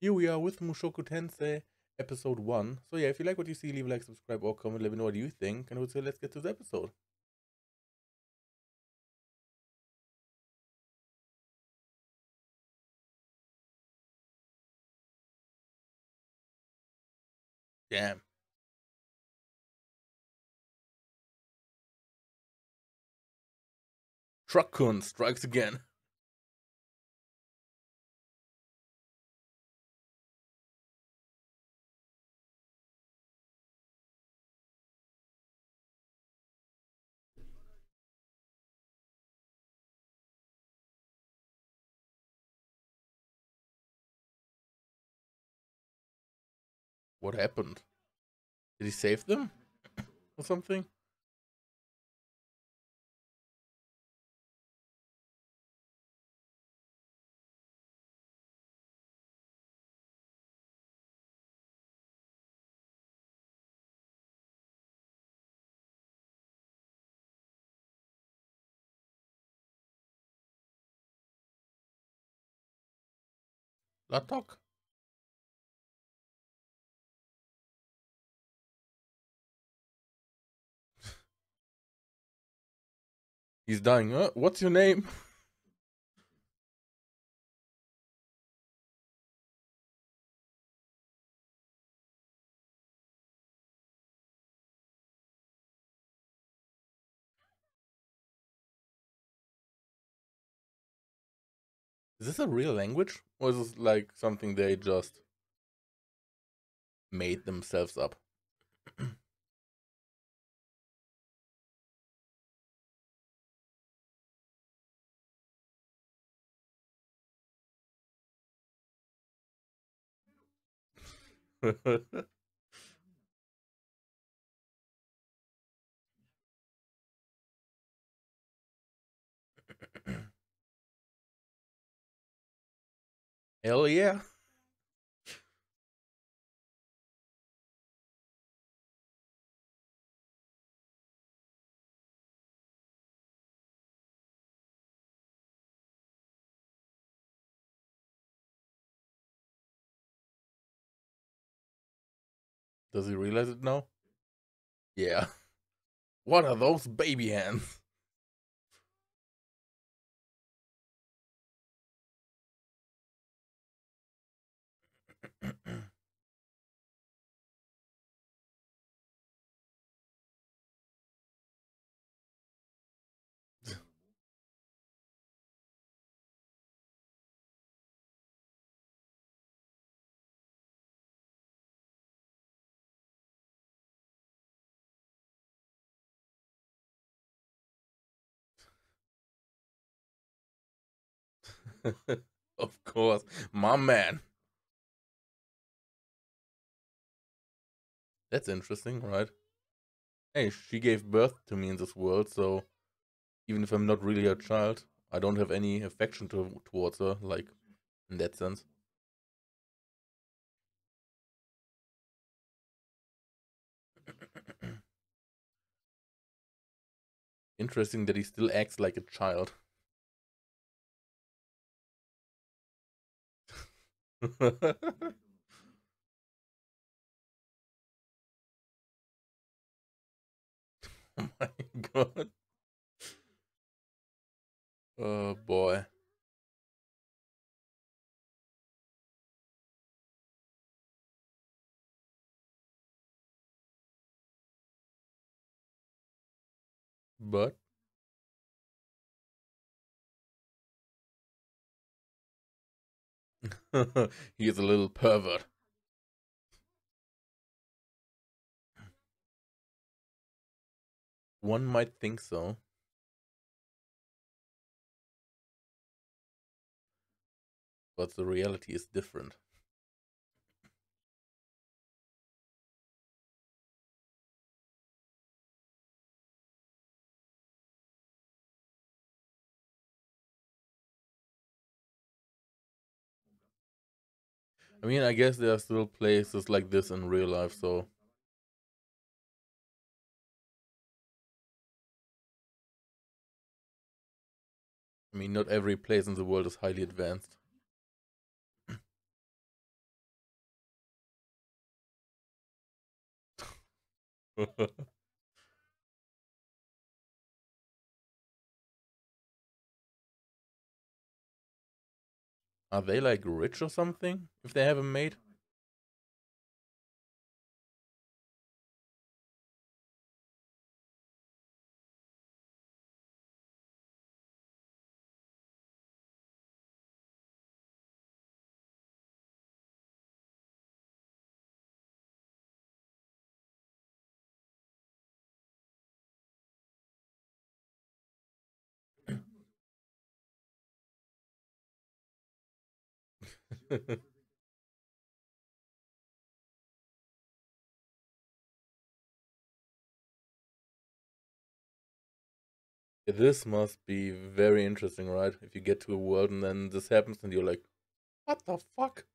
Here we are with Mushoku Tensei, episode 1. So yeah, if you like what you see, leave a like, subscribe, or comment, let me know what you think. And I would say let's get to the episode. Damn. Truck-kun strikes again. What happened? Did he save them? or something? Latok? He's dying. Uh, what's your name? Is this a real language? Or is this like something they just made themselves up? Hell yeah. Does he realize it now? Yeah. What are those baby hands? of course, my man. That's interesting, right? Hey, she gave birth to me in this world, so even if I'm not really her child, I don't have any affection to, towards her, like, in that sense. Interesting that he still acts like a child. Oh my god. Oh boy. But he is a little pervert. One might think so. But the reality is different. I mean, I guess there are still places like this in real life, so. I mean, not every place in the world is highly advanced. Are they like rich or something if they have a maid? this must be very interesting, right? If you get to a world and then this happens and you're like, what the fuck?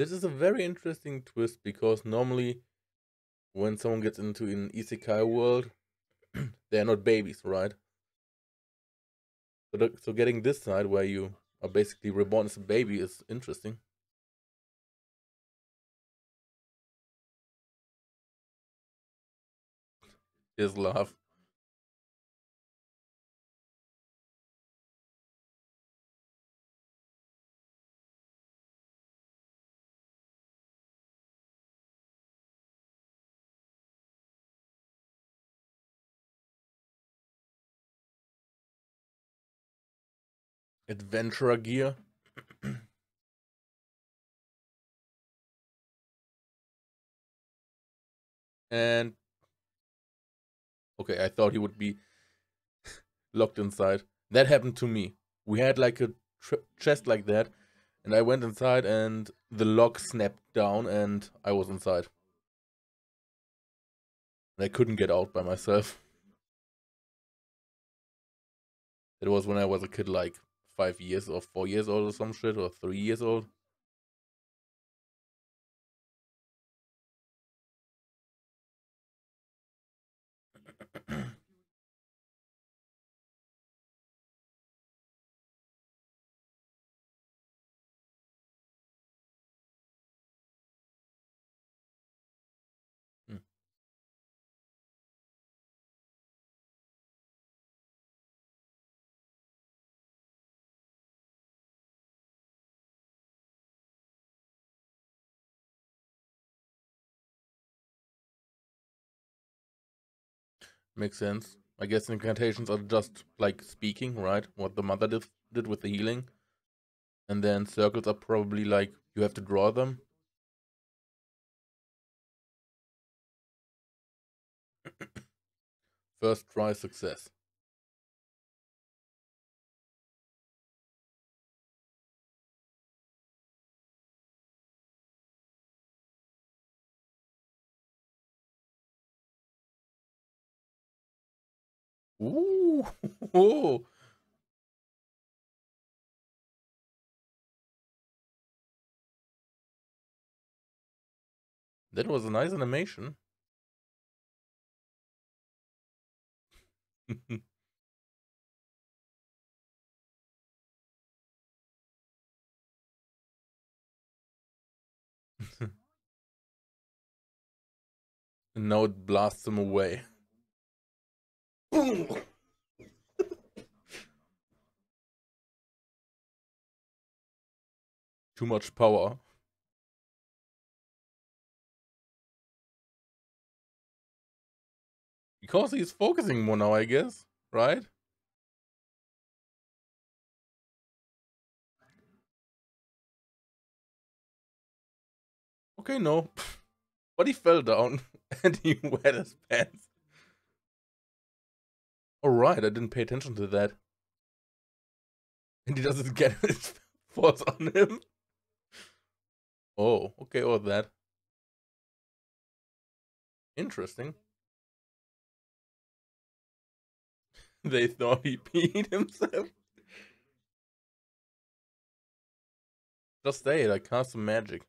This is a very interesting twist because normally when someone gets into an isekai world, they're not babies, right? So, so getting this side where you are basically reborn as a baby is interesting. His laugh. Adventurer gear. and okay, I thought he would be locked inside. That happened to me. We had like a chest like that, and I went inside, and the lock snapped down, and I was inside. And I couldn't get out by myself. It was when I was a kid, like five years or four years old or some shit, or three years old. Makes sense. I guess incantations are just like speaking, right? What the mother did, did with the healing. And then circles are probably like you have to draw them. First try success. Ooh. That was a nice animation. now it blasts him away. Boom! Too much power. Because he's focusing more now, I guess, right? Okay, no. But he fell down and he wet his pants. Alright, I didn't pay attention to that. And he doesn't get His falls on him. Oh, okay, or that. Interesting. they thought he peed himself. Just it, I cast some magic.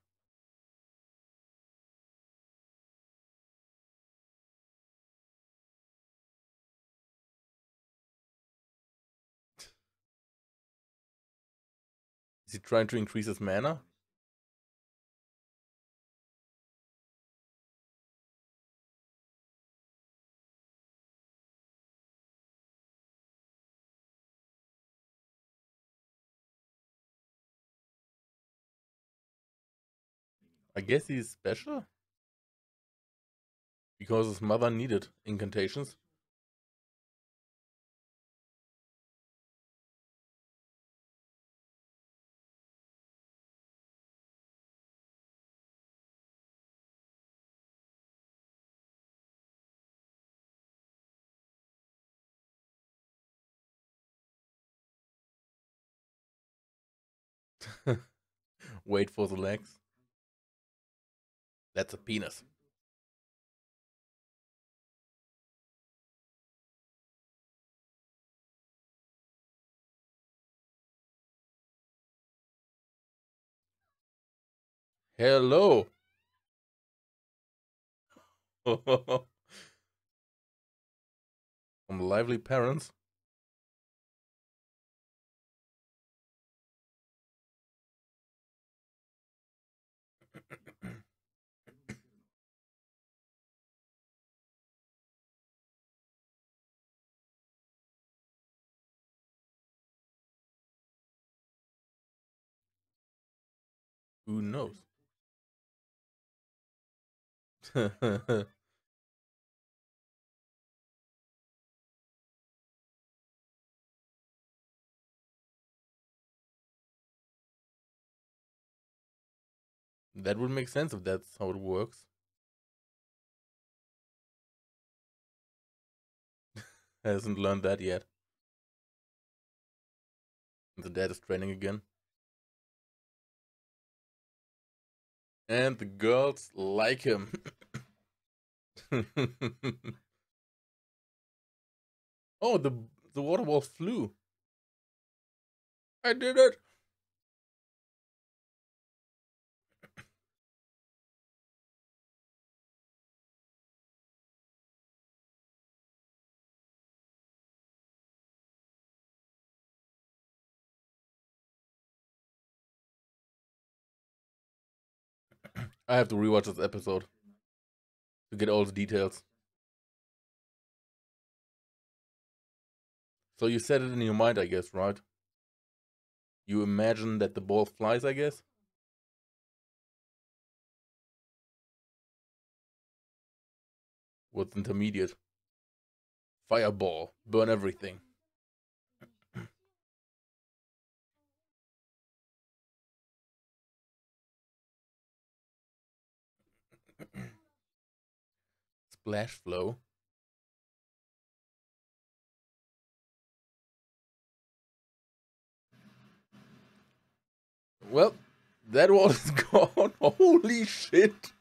Is he trying to increase his mana? I guess he's special? Because his mother needed incantations. Wait for the legs. That's a penis. Hello. From lively parents. Who knows? that would make sense if that's how it works. Hasn't learned that yet. The dad is training again. And the girls like him. oh, the the water ball flew. I did it. I have to rewatch this episode to get all the details. So you said it in your mind, I guess, right? You imagine that the ball flies, I guess? What's intermediate? Fireball. Burn everything. Splash flow. Well, that wall is gone. Holy shit.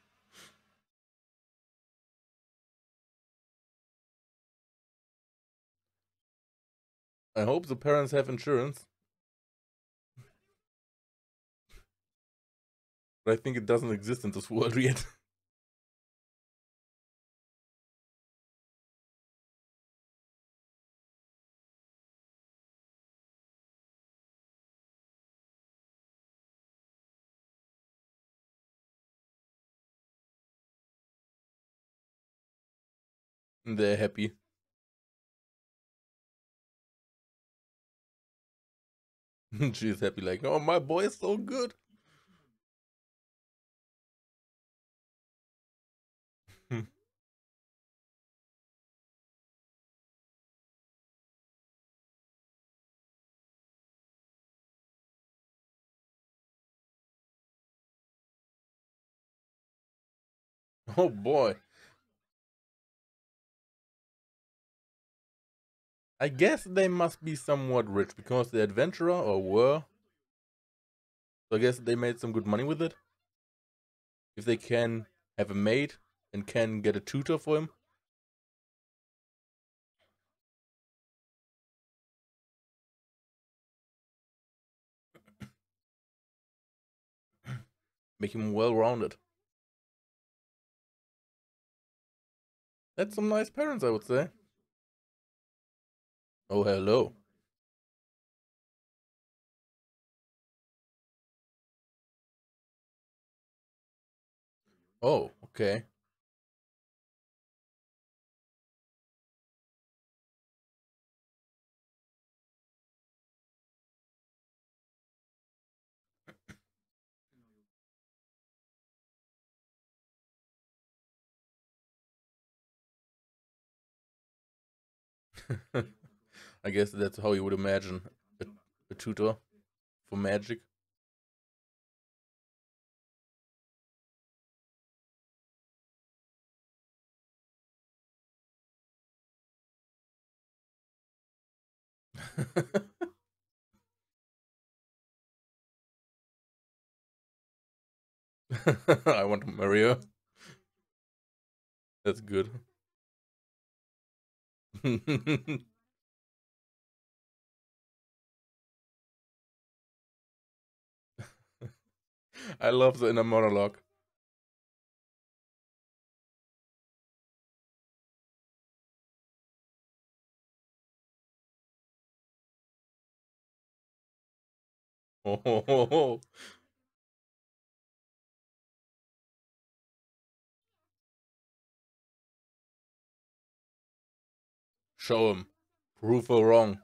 I hope the parents have insurance. but I think it doesn't exist in this world yet. They're happy. She's happy, like, oh, my boy is so good. oh boy. I guess they must be somewhat rich because the adventurer or were So I guess they made some good money with it. If they can have a maid and can get a tutor for him. Make him well rounded. That's some nice parents, I would say. Oh, hello. Oh, okay. I guess that's how you would imagine a, a tutor for magic. I want her. That's good. I love the inner monologue. Oh, Show him. Prove her wrong.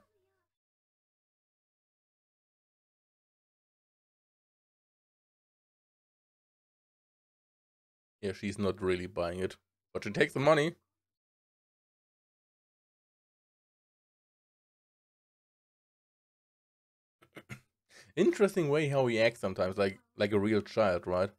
Yeah, she's not really buying it. But she takes the money. Interesting way how he acts sometimes, like like a real child, right?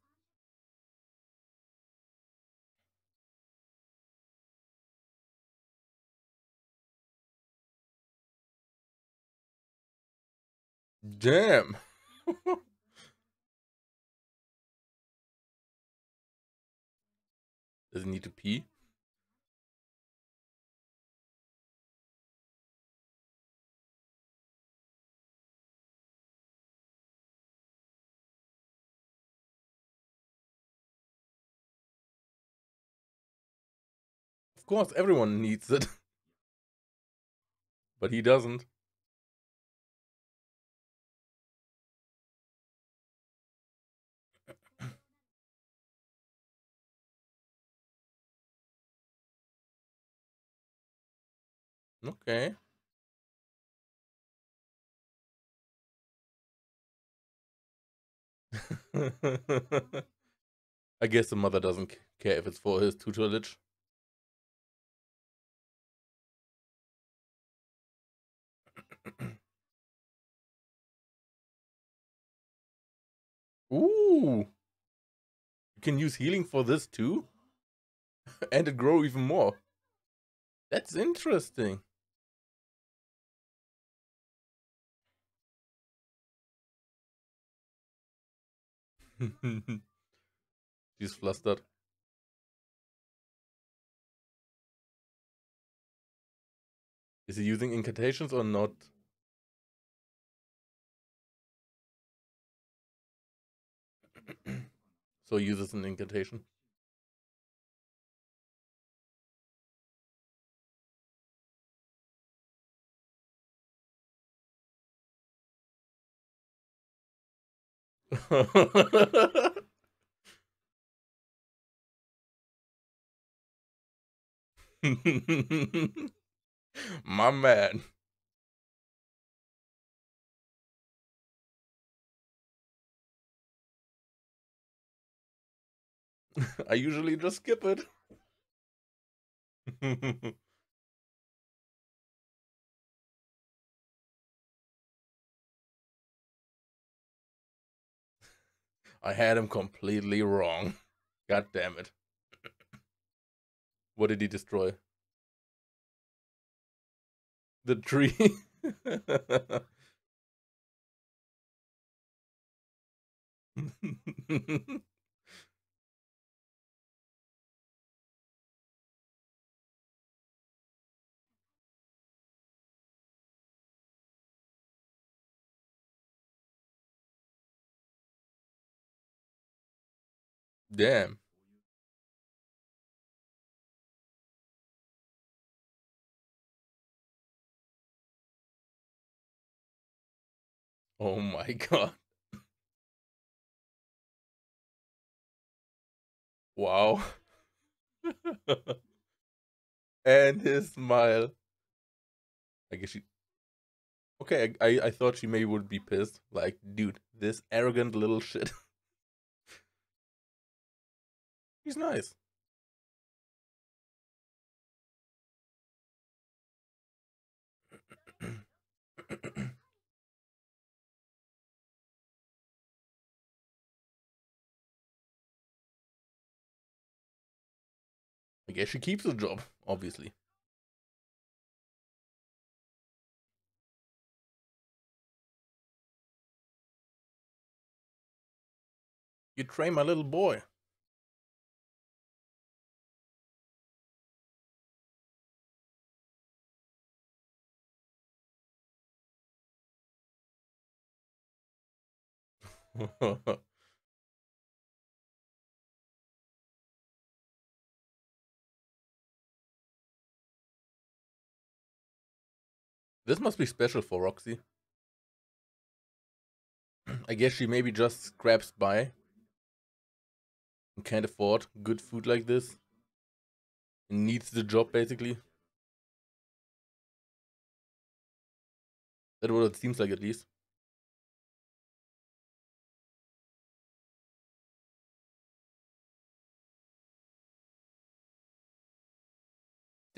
Damn. Does he need to pee? Of course, everyone needs it. but he doesn't. Okay. I guess the mother doesn't care if it's for his tutelage. Ooh. You can use healing for this too? and it grow even more. That's interesting. She's flustered. Is he using incantations or not? so uses an incantation. My man. I usually just skip it. I had him completely wrong. God damn it. what did he destroy? The tree. Damn. Oh my god. Wow. and his smile. I guess she. Okay, I, I, thought she maybe would be pissed. Like, dude, this arrogant little shit. He's nice. I guess she keeps the job, obviously. You train my little boy. this must be special for Roxy. I guess she maybe just scraps by and can't afford good food like this. And needs the job basically. That's what it seems like at least.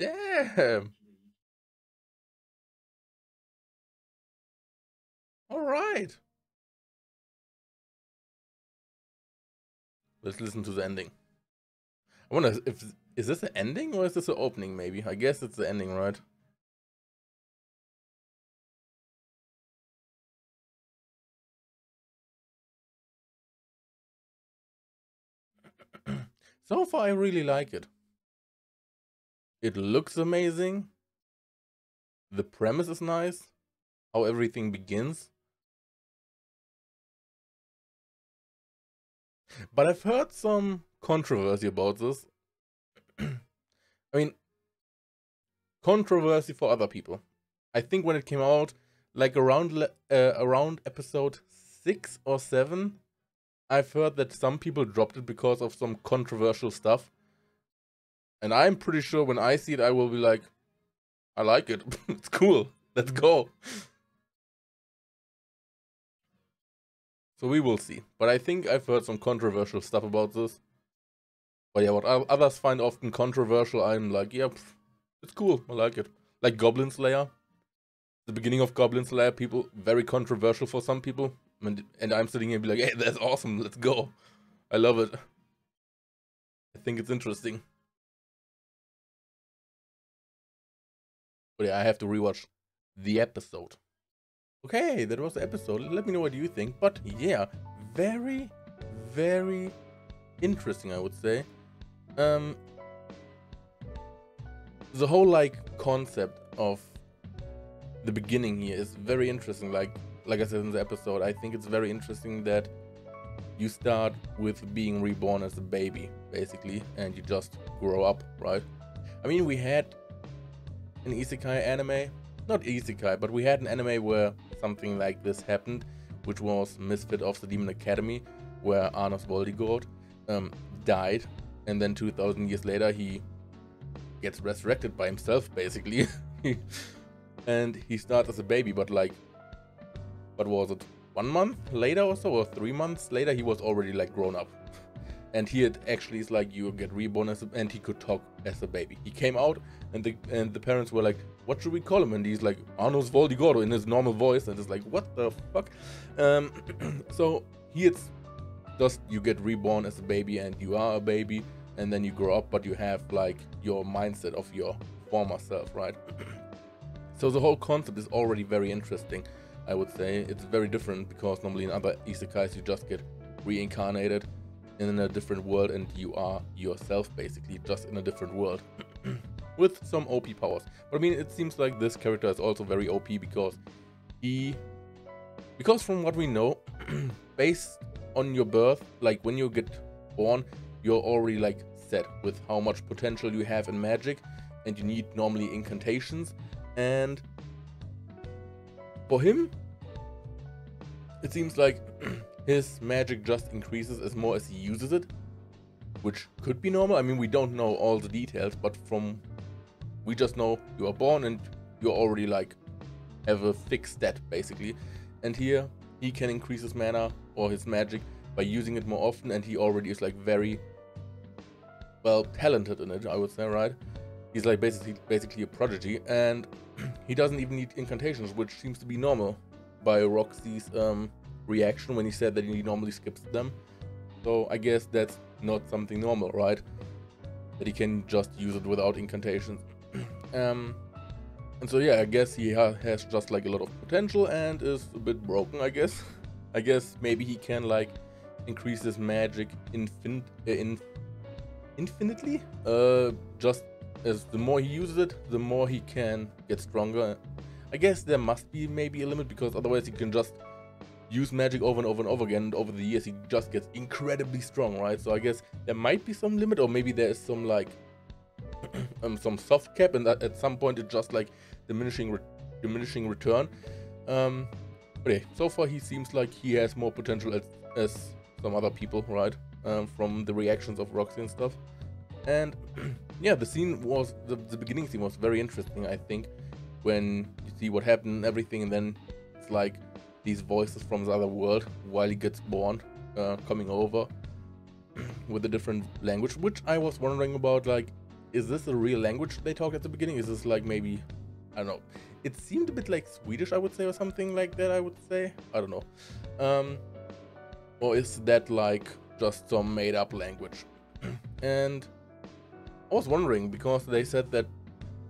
Damn. All right. Let's listen to the ending. I wonder if is this the ending or is this the opening maybe? I guess it's the ending, right? so far I really like it. It looks amazing. The premise is nice. How everything begins. But I've heard some controversy about this. I mean, controversy for other people. I think when it came out, like around uh, around episode six or seven, I've heard that some people dropped it because of some controversial stuff. And I'm pretty sure when I see it, I will be like, I like it. it's cool. Let's mm-hmm. go. So we will see. But I think I've heard some controversial stuff about this. But yeah, what others find often controversial, I'm like, yeah, it's cool. I like it. Like Goblin Slayer. The beginning of Goblin Slayer, people, very controversial for some people. And, and I'm sitting here and be like, hey, that's awesome. Let's go. I love it. I think it's interesting. But I have to rewatch the episode. Okay, that was the episode. Let me know what you think. But yeah, very, very interesting, I would say. Um, the whole like concept of the beginning here is very interesting. Like, like I said in the episode, I think it's very interesting that you start with being reborn as a baby, basically, and you just grow up, right? I mean, we had an isekai anime. Not isekai, but we had an anime where something like this happened, which was Misfit of the Demon Academy, where Arnos Voldigord um, died, and then 2,000 years later he gets resurrected by himself, basically. and he starts as a baby, but like, what was it? One month later or so, or three months later, he was already like grown up and he had actually is like you get reborn as a, and he could talk as a baby. He came out and the and the parents were like, "What should we call him?" And he's like, "Arnos Voldigord" in his normal voice, and it's like, "What the fuck?" Um, so he it's just you get reborn as a baby and you are a baby, and then you grow up, but you have like your mindset of your former self, right? so the whole concept is already very interesting. I would say it's very different because normally in other isekais you just get reincarnated in a different world and you are yourself basically just in a different world with some OP powers. But I mean, it seems like this character is also very OP because he, because from what we know, based on your birth, like when you get born, you're already like set with how much potential you have in magic and you need normally incantations and for him it seems like his magic just increases as more as he uses it which could be normal. I mean we don't know all the details but from we just know you are born and you're already like have a fixed stat basically. And here he can increase his mana or his magic by using it more often and he already is like very well talented in it i would say right? He's like basically basically a prodigy and he doesn't even need incantations which seems to be normal by roxy's um, reaction when he said that he normally skips them. So i guess that's not something normal right? That he can just use it without incantations. Um, and so yeah i guess he ha has just like a lot of potential and is a bit broken i guess. I guess maybe he can like increase his magic infin uh, in infinitely? Uh just as the more he uses it, the more he can get stronger. I guess there must be maybe a limit because otherwise he can just use magic over and over and over again and over the years he just gets incredibly strong, right? So I guess there might be some limit or maybe there is some like um, some soft cap and at some point it just like diminishing re diminishing return. Um, but yeah, so far he seems like he has more potential as, as some other people, right? Um, from the reactions of Roxy and stuff. And yeah, the scene was the, the beginning scene was very interesting. I think when you see what happened everything, and then it's like these voices from the other world while he gets born uh, coming over with a different language, which I was wondering about. Like, is this a real language they talk at the beginning? Is this like maybe I don't know? It seemed a bit like Swedish, I would say, or something like that. I would say I don't know. Um, or is that like just some made up language? and I was wondering because they said that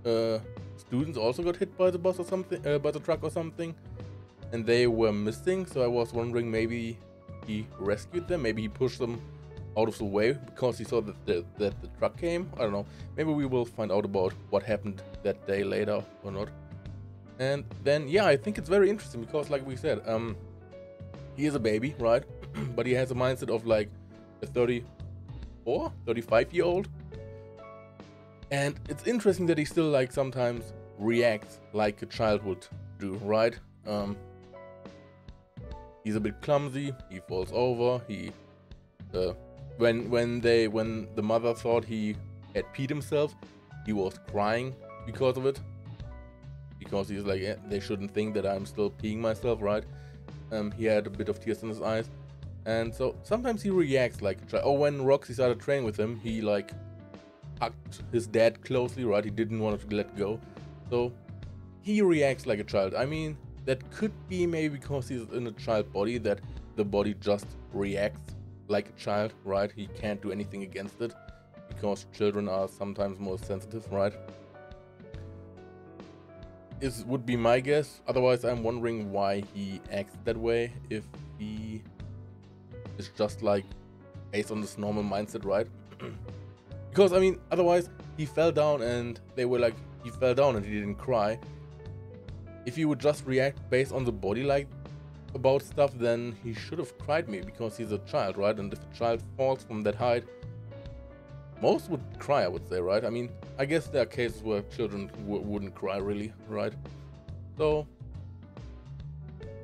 uh, students also got hit by the bus or something, uh, by the truck or something, and they were missing. So I was wondering maybe he rescued them, maybe he pushed them out of the way because he saw that the, that the truck came. I don't know. Maybe we will find out about what happened that day later or not. And then yeah, I think it's very interesting because like we said, um, he is a baby, right? but he has a mindset of like a 34, 35 year old and it's interesting that he still like sometimes reacts like a child would do, right? Um, he's a bit clumsy. He falls over. He, uh, when when they when the mother thought he had peed himself, he was crying because of it. Because he's like, yeah, they shouldn't think that I'm still peeing myself, right? Um, he had a bit of tears in his eyes, and so sometimes he reacts like a child. Or when Roxy started training with him, he like hugged his dad closely, right? He didn't want to let go. So he reacts like a child. I mean, that could be maybe because he's in a child body that the body just reacts like a child, right? He can't do anything against it because children are sometimes more sensitive, right? Is would be my guess. Otherwise, I'm wondering why he acts that way. If he is just like based on this normal mindset, right? Because, I mean, otherwise, he fell down and they were like, he fell down and he didn't cry. If he would just react based on the body like about stuff, then he should have cried me because he's a child, right? And if a child falls from that height, most would cry, I would say, right? I mean, I guess there are cases where children wouldn't cry really, right? So,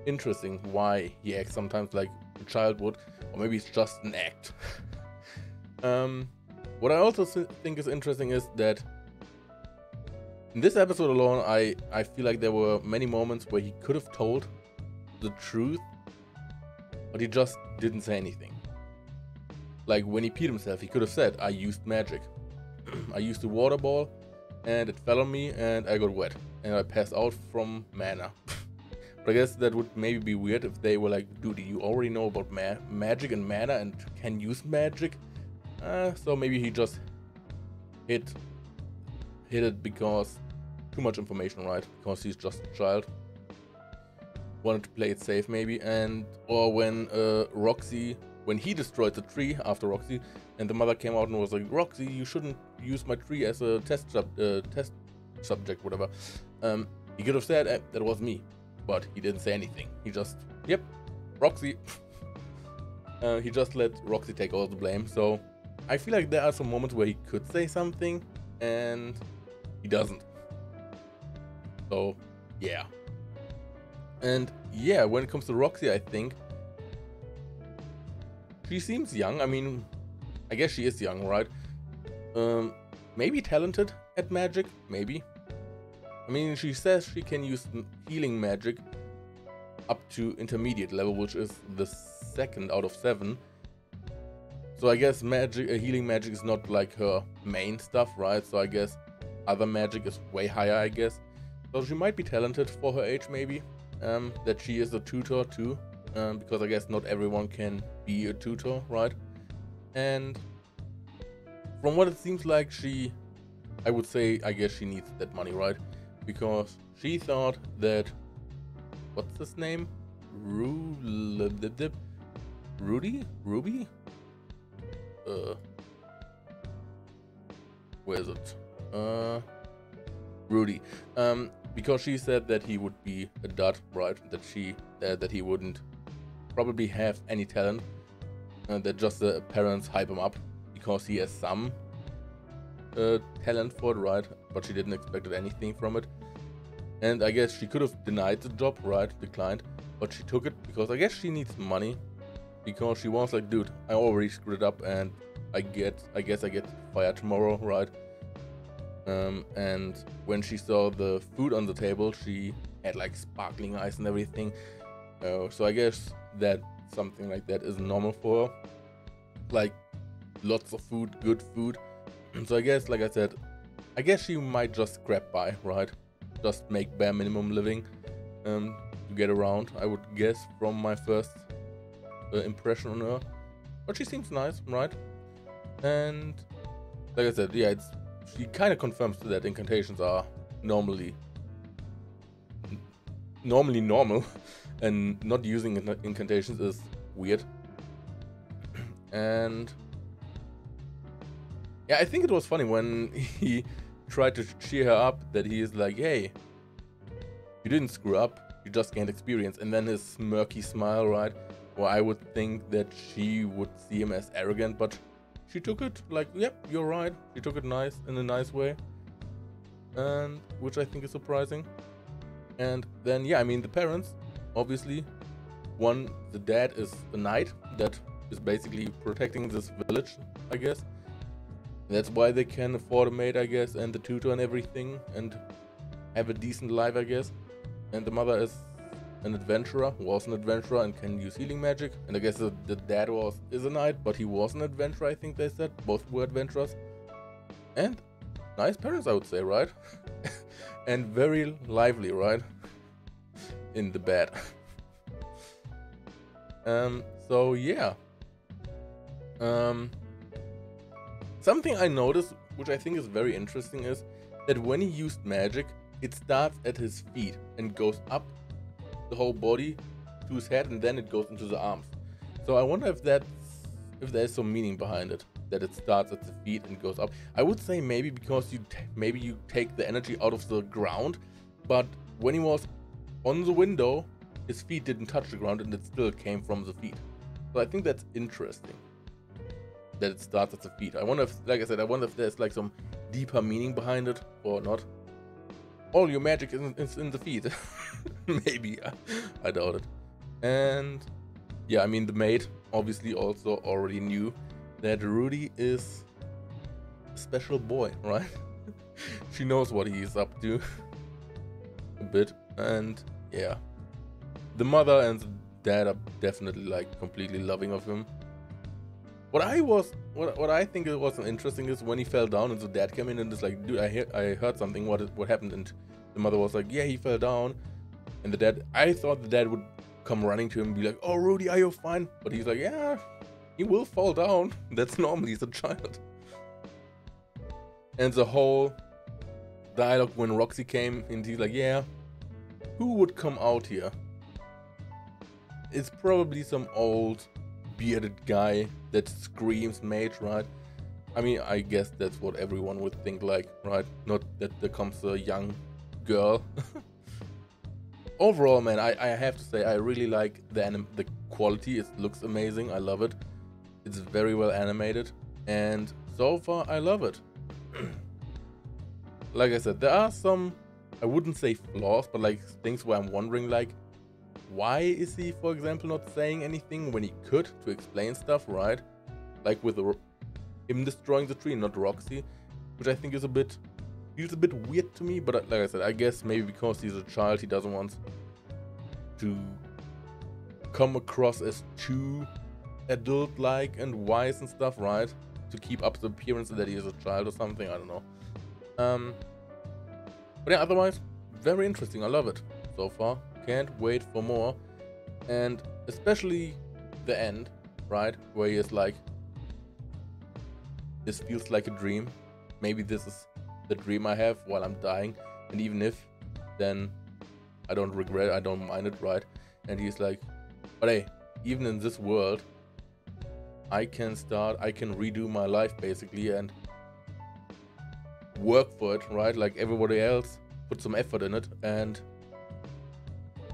interesting why he acts sometimes like a child would, or maybe it's just an act. um, what I also think is interesting is that in this episode alone, I, I feel like there were many moments where he could have told the truth, but he just didn't say anything. Like when he peed himself, he could have said, I used magic. I used a water ball and it fell on me and I got wet and I passed out from mana. but I guess that would maybe be weird if they were like, dude, you already know about ma magic and mana and can use magic? Uh, so maybe he just hit hit it because too much information, right? Because he's just a child. Wanted to play it safe maybe, and or when uh, Roxy when he destroyed the tree after Roxy, and the mother came out and was like, Roxy, you shouldn't use my tree as a test sub uh, test subject, whatever. Um, he could have said eh, that was me, but he didn't say anything. He just, yep, Roxy. uh, he just let Roxy take all the blame. So I feel like there are some moments where he could say something and he doesn't. So yeah. And yeah, when it comes to Roxy, I think she seems young. I mean, I guess she is young, right? Um, maybe talented at magic, maybe. I mean, she says she can use healing magic up to intermediate level, which is the second out of seven. So I guess magic, uh, healing magic is not like her main stuff, right? So I guess other magic is way higher, I guess. So she might be talented for her age, maybe. Um, that she is a tutor too, um, because I guess not everyone can be a tutor, right? And from what it seems like, she, I would say, I guess she needs that money, right? Because she thought that, what's his name? Ru Rudy? Ruby? Uh, where is it? Uh, Rudy. Um, because she said that he would be a dud, right? That she, uh, that he wouldn't probably have any talent. Uh, that just the parents hype him up because he has some uh, talent for it, right? But she didn't expect anything from it. And I guess she could have denied the job, right? Declined. But she took it because I guess she needs money. Because she was like, dude, I already screwed it up and I get, I guess I get fired tomorrow, right? Um, and when she saw the food on the table, she had like sparkling eyes and everything. Uh, so I guess that something like that is normal for her. Like lots of food, good food. so I guess, like I said, I guess she might just scrap by, right? Just make bare minimum living um, to get around, I would guess, from my first uh, impression on her. But she seems nice, right? And like I said, yeah, it's she kind of confirms that incantations are normally normally normal and not using incantations is weird. And yeah, I think it was funny when he tried to cheer her up that he is like, hey, you didn't screw up, you just gained experience. And then his smirky smile, right? Well, I would think that she would see him as arrogant, but she took it like, yep, you're right. She took it nice in a nice way. And which I think is surprising. And then, yeah, I mean, the parents, obviously, one, the dad is a knight that is basically protecting this village, I guess. That's why they can afford a maid, I guess, and the tutor and everything, and have a decent life, I guess. And the mother is an adventurer, was an adventurer, and can use healing magic. And I guess the, the dad was is a knight, but he was an adventurer, I think they said. Both were adventurers. And nice parents, I would say, right? and very lively, right? In the bed. um, so yeah. Um, Something I noticed, which I think is very interesting, is that when he used magic, it starts at his feet and goes up the whole body to his head and then it goes into the arms. So I wonder if that's if there's some meaning behind it that it starts at the feet and goes up. I would say maybe because you maybe you take the energy out of the ground, but when he was on the window, his feet didn't touch the ground and it still came from the feet. So I think that's interesting that it starts at the feet. I wonder if, like I said, I wonder if there's like some deeper meaning behind it or not. All your magic is in, is in the feet. Maybe. I doubt it. And yeah, I mean, the maid obviously also already knew that Rudy is a special boy, right? she knows what he's up to a bit. And yeah, the mother and the dad are definitely like completely loving of him. What I was, what, what I think it was interesting is when he fell down and the dad came in and was like, dude, I hear, I heard something. What what happened? And the mother was like, yeah, he fell down. And the dad, I thought the dad would come running to him and be like, oh, Rudy, are you fine? But he's like, yeah, he will fall down. That's normal. He's a child. And the whole dialogue when Roxy came and he's like, yeah, who would come out here? It's probably some old bearded guy that screams mage, right? I mean, I guess that's what everyone would think like, right? Not that there comes a young girl. Overall, man, I, I have to say I really like the anim the quality. It looks amazing. I love it. It's very well animated, and so far I love it. like I said, there are some I wouldn't say flaws, but like things where I'm wondering like why is he, for example, not saying anything when he could to explain stuff, right? Like with the, him destroying the tree, not Roxy, which I think is a bit feels a bit weird to me. But uh, like I said, I guess maybe because he's a child, he doesn't want to come across as too adult-like and wise and stuff, right? To keep up the appearance that he is a child or something. I don't know. Um, but yeah, otherwise, very interesting. I love it so far can't wait for more. And especially the end, right? Where he is like, this feels like a dream. Maybe this is the dream I have while I'm dying. And even if, then I don't regret I don't mind it, right? And he's like, but hey, even in this world, I can start, I can redo my life basically and work for it, right? Like everybody else, put some effort in it and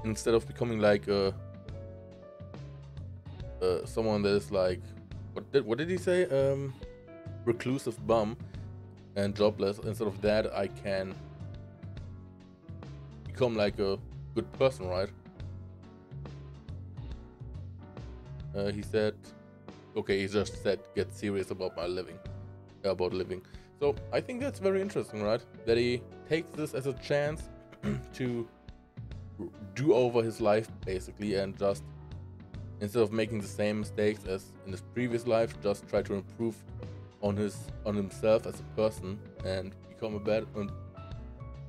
instead of becoming like uh, uh, someone that is like what did what did he say? Um reclusive bum and jobless. Instead of that i can become like a good person right? Uh, he said okay he just said get serious about my living about living. So i think that's very interesting right? That he takes this as a chance to do over his life basically and just instead of making the same mistakes as in his previous life just try to improve on his on himself as a person and become a better and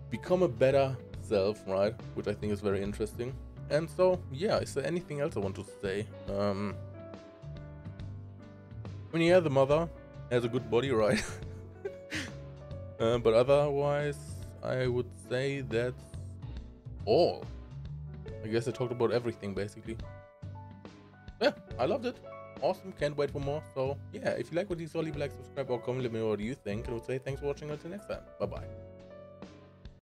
become a better self right which i think is very interesting and so yeah is there anything else i want to say um I mean, yeah, the mother has a good body, right? uh, but otherwise, I would say that's all. I guess I talked about everything basically. Yeah, I loved it. Awesome, can't wait for more. So yeah, if you like what you saw, leave a like, subscribe, or comment, let me know what you think. And I would say thanks for watching until next time. Bye bye.